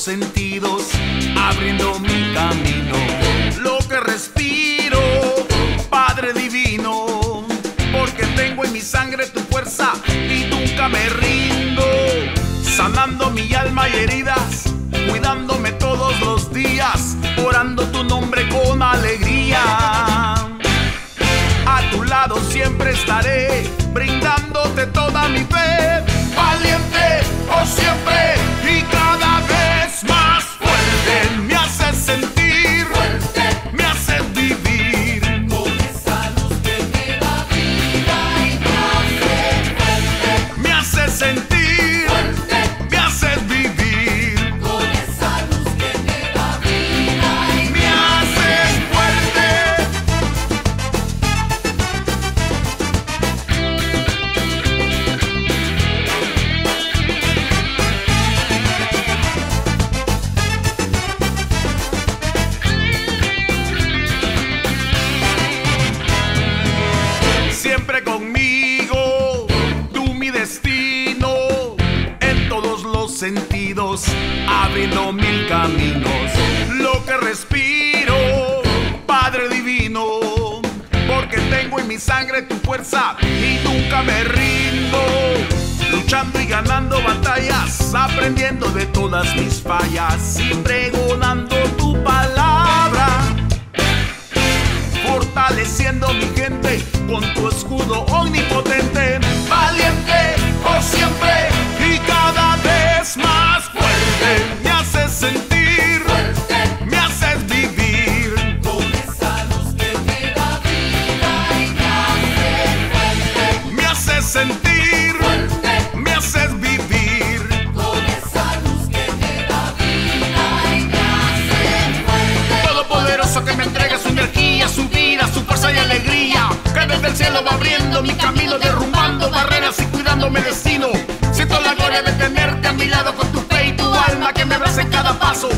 sentidos, abriendo mi camino. Lo que respiro, Padre Divino, porque tengo en mi sangre tu fuerza y nunca me rindo, sanando mi alma y herida sentidos, abriendo mil caminos. Lo que respiro, Padre Divino, porque tengo en mi sangre tu fuerza y nunca me rindo. Luchando y ganando batallas, aprendiendo de todas mis fallas y pregonando tu palabra fortaleciendo mi gente con tu escudo omnipotente, valiente por siempre El cielo va abriendo mi camino, derrumbando barreras y cuidando mi destino. Siento la gloria de tenerte a mi lado con tu fe y tu alma que me abraza en cada paso.